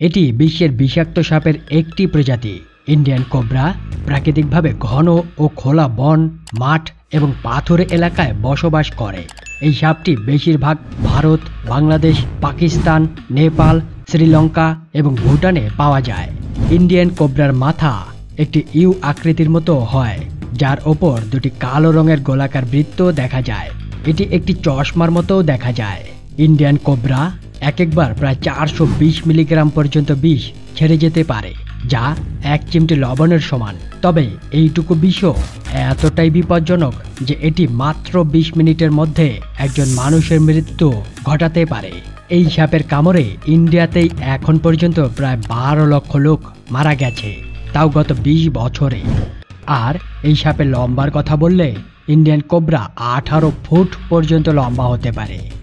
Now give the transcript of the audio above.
এটি বিশ্বের বিষাক্ত সাপের একটি প্রজাতি। ইন্ডিয়ান কোবরা প্রাকৃতিকভাবে ঘন ও খোলা বন, মাঠ এবং পাথুরে এলাকায় বসবাস করে। এই সাপটি বেশিরভাগ ভারত, বাংলাদেশ, পাকিস্তান, নেপাল, শ্রীলঙ্কা এবং ভুটানে পাওয়া যায়। ইন্ডিয়ান কোবরার মাথা একটি ইউ আকৃতির মতো হয়, যার ওপর দুটি কালো রঙের গোলাকার বৃত্ত দেখা যায়। এটি একটি চশমার মতো দেখা যায়। ইন্ডিয়ান কোবরা এক একবার প্রায় চারশো বিশ মিলিগ্রাম পর্যন্ত বিষ ছেড়ে যেতে পারে, যা এক চিমটি লবণের সমান। তবে এইটুকু বিষও এতটাই বিপজ্জনক যে এটি মাত্র বিশ মিনিটের মধ্যে একজন মানুষের মৃত্যু ঘটাতে পারে। এই সাপের কামড়ে ইন্ডিয়াতেই এখন পর্যন্ত প্রায় বারো লক্ষ লোক মারা গেছে, তাও গত বিশ বছরে। আর এই সাপের লম্বার কথা বললে ইন্ডিয়ান কোবরা আঠারো ফুট পর্যন্ত লম্বা হতে পারে।